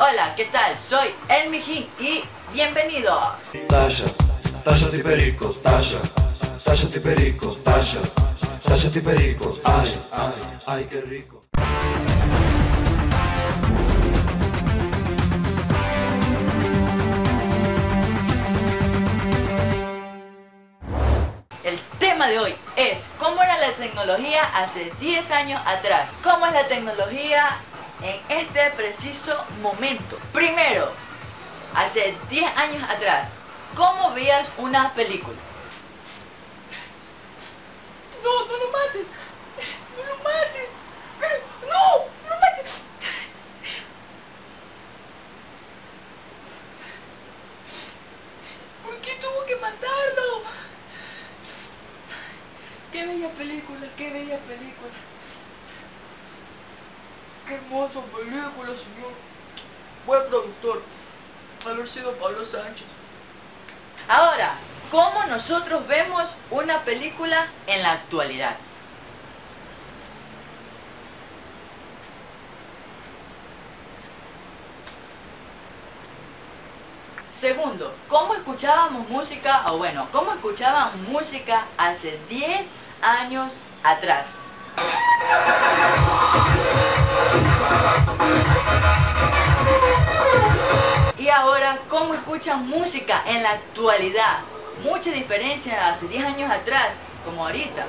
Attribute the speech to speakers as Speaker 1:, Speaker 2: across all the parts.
Speaker 1: Hola, ¿qué tal? Soy El Mijín y bienvenidos.
Speaker 2: Tasha, Tasha y pericos, Tasha, Tasha y pericos, Tasha, Tasha y pericos, ay, ay, ay, qué rico.
Speaker 1: El tema de hoy es ¿Cómo era la tecnología hace 10 años atrás? ¿Cómo es la tecnología en este preciso momento? Primero, hace 10 años atrás, ¿cómo veías una película? No, no lo mates. No lo mates. No, no lo mates. ¿Por qué tuvo que matarlo? Qué bella película, qué bella película. Qué hermosa película, señor. Buen productor. Haber sido Pablo Sánchez. Ahora, ¿cómo nosotros vemos una película en la actualidad? Segundo, ¿cómo escuchábamos música, o bueno, cómo escuchábamos música hace 10 años atrás? ¿Cómo escuchan música en la actualidad? Mucha diferencia hace 10 años atrás, como ahorita.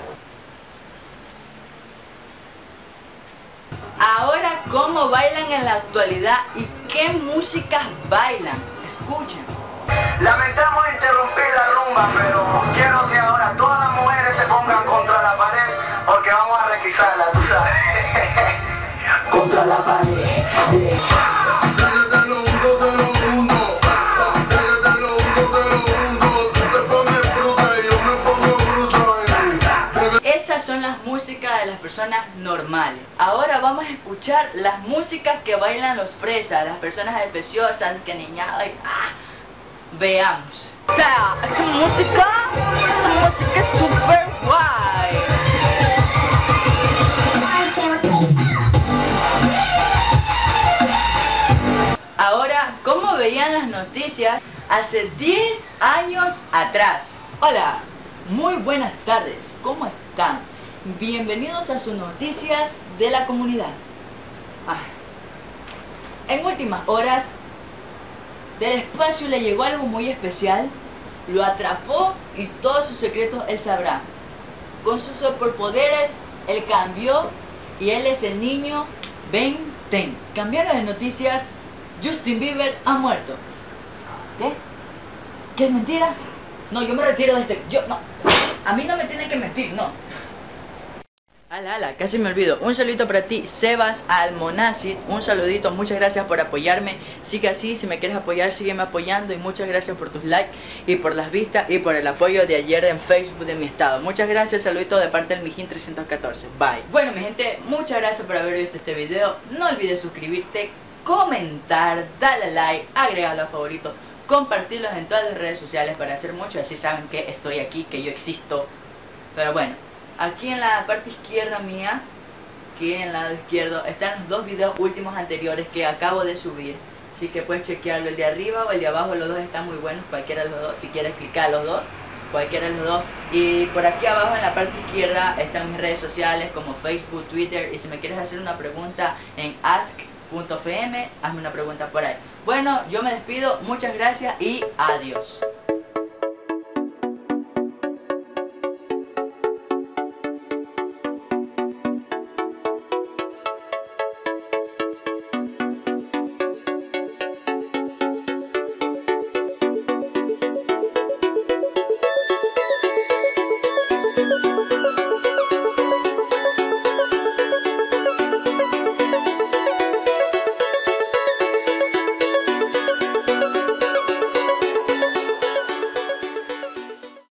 Speaker 1: Ahora, ¿cómo bailan en la actualidad y qué músicas bailan? Escuchen.
Speaker 3: Lamentamos interrumpir la rumba, pero quiero que ahora todas las mujeres se pongan contra la pared porque vamos a requisarla, tú sabes. contra la pared.
Speaker 1: De las personas normales. Ahora vamos a escuchar las músicas que bailan los fresas, las personas especiosas, que niñadas. y- ¡Ah! Veamos. O sea, esta música, esta música es super guay. Ahora, ¿cómo veían las noticias hace 10 años atrás? Hola, muy buenas tardes, ¿cómo están? Bienvenidos a sus noticias de la comunidad. Ah, En últimas horas, del espacio le llegó algo muy especial, lo atrapó y todos sus secretos él sabrá. Con sus superpoderes, él cambió y él es el niño Ben 10. Cambiaron de noticias, Justin Bieber ha muerto. ¿Qué? ¿Qué mentira? No, yo me retiro de este... Yo, no. A mí no me tienen que mentir, no. Ala, ala, casi me olvido. Un saludito para ti, Sebas Almonacid. Un saludito, muchas gracias por apoyarme. Sigue así, si me quieres apoyar, sígueme apoyando. Y muchas gracias por tus likes y por las vistas y por el apoyo de ayer en Facebook de mi estado. Muchas gracias, saludito de parte del Mijín 314. Bye. Bueno, mi gente, muchas gracias por haber visto este video. No olvides suscribirte, comentar, darle like, agregarlo a favoritos, compartirlos en todas las redes sociales para hacer mucho. Así saben que estoy aquí, que yo existo. Pero bueno, aquí en la parte izquierda mía, aquí en el lado izquierdo, están los dos videos últimos anteriores que acabo de subir. Así que puedes chequearlo, el de arriba o el de abajo, los dos están muy buenos, cualquiera de los dos, si quieres clicar los dos, cualquiera de los dos. Y por aquí abajo en la parte izquierda están mis redes sociales como Facebook, Twitter, y si me quieres hacer una pregunta en ask.fm, hazme una pregunta por ahí. Bueno, yo me despido, muchas gracias y adiós.